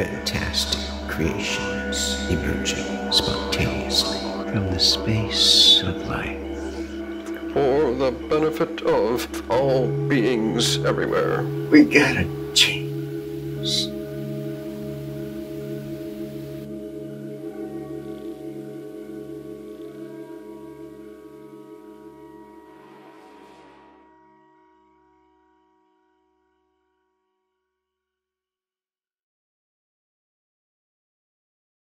Fantastic creations emerging spontaneously from the space of life. For the benefit of all beings everywhere. We gotta change